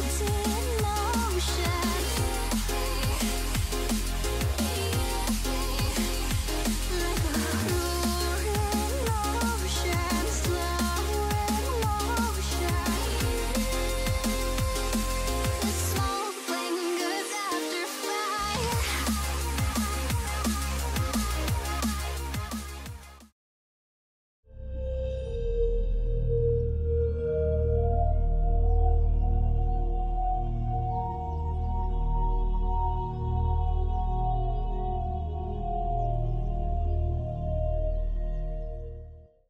to Empty